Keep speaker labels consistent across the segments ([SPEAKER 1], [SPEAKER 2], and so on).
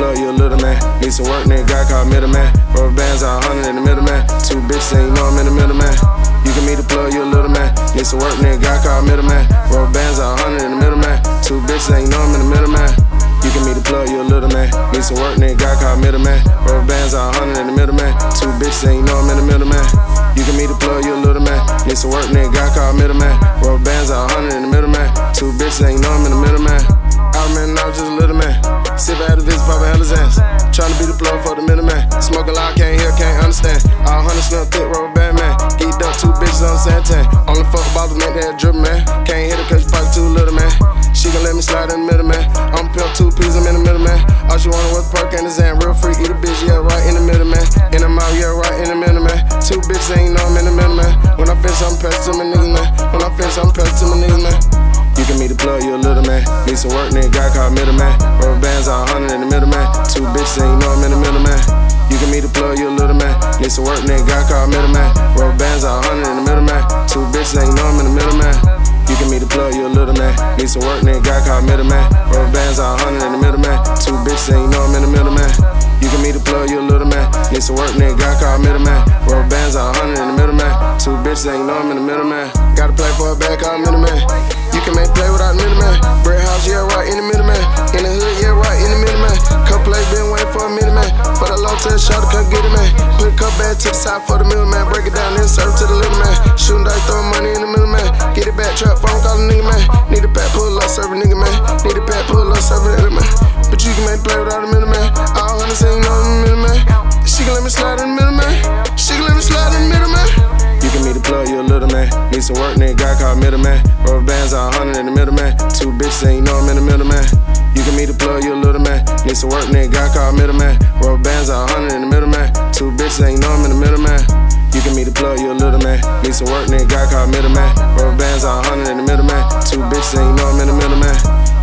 [SPEAKER 1] plug, you a little man. Need some work, nigga, got called middleman. Rubber bands are 100 in the middle man. Two bitches, ain't know I'm in the middle man. You can meet the plug, you a little man. Need some work, nigga, got called middleman. Rubber bands are 100 in the middle man. Two bitches, ain't know I'm in the middle man. You can meet the plug, you a little man. Need some work, nigga, got called middleman. Rubber bands are 100 in the middle man. Two bitches, ain't know I'm in the middle man. You can meet the plug, you a little man. Need some work, nigga, got called middleman. Rubber bands are 100 in the middle man. Two bitches, ain't know I'm in the middle his ass. Tryna be the plug for the middleman. Smoke a lot, can't hear, can't understand. All hundred smell thick, rubber band man. Geeked up two bitches on Santan. Only fuck about to make that drip, man. Can't hit it cause you pocket too little, man. She gon' let me slide in the middle, man. I'm pimp two pieces, I'm in the middle, man. All she wanted was perk and the Zan. Real freak, eat a bitch, yeah, right in the middle, man. In the mouth, yeah, right in the middle, man. Two bitches ain't know I'm in the middle, man. When I finish, I'm pressed to my niggas, man. When I finish, I'm pressed to my niggas, man. You can meet the plug, you a little. Need some work, nigga, got called middleman. Rubber bands are 100 in the middle man. Two bitches ain't know I'm in the middle man. You can meet the plug, you a little man. Need some work, nigga, got called middleman. Rubber bands are 100 in the middle man. Two bitches ain't know I'm in the middle man. You can meet the plug, you a little man. Need some work, nigga, got called middleman. Rubber bands are 100 in the middle man. Two bitches ain't know I'm in the middle man. You can meet the plug, you a little man. Need some work, nigga, got called middleman. Rubber bands are 100 in the middle man. Two bitches ain't know I'm in the middle man. Gotta play for a back, to the shot, come get it, man. Put a couple bag to the side for the middleman. Break it down, then serve to the little man. Shooting dice, throwing money in the middleman. Get it back, trap phone, call a nigga, man. Need a pack, pull up, serve a nigga, man. Need a pack, pull up, serve a nigga, man. But you can make play without a middleman. All hundreds ain't know the middleman. She can let me slide in the middleman. She can let me slide in the middleman. You can meet the plug, you a little man. Need some work, nigga, got called middleman. Rubber bands are 100 in the middle man. Two bitches ain't know I'm in the middle man. You can meet the plug, you a little man. Need some work, nigga, got called middleman. Rubber bands are 100 in the middle man. Two bitches ain't know I'm in the middle man. You can meet the plug, you a little man. Need some work, nigga, got called middleman. Rubber bands are 100 in the middle man. Two bitches ain't know I'm in the middle man.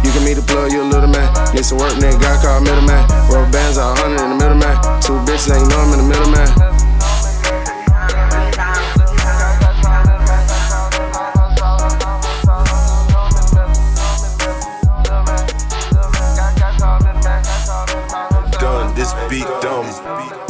[SPEAKER 1] You can meet the plug, you a little man. Need some work, nigga, got called middleman. Rubber bands are 100
[SPEAKER 2] beat dumb.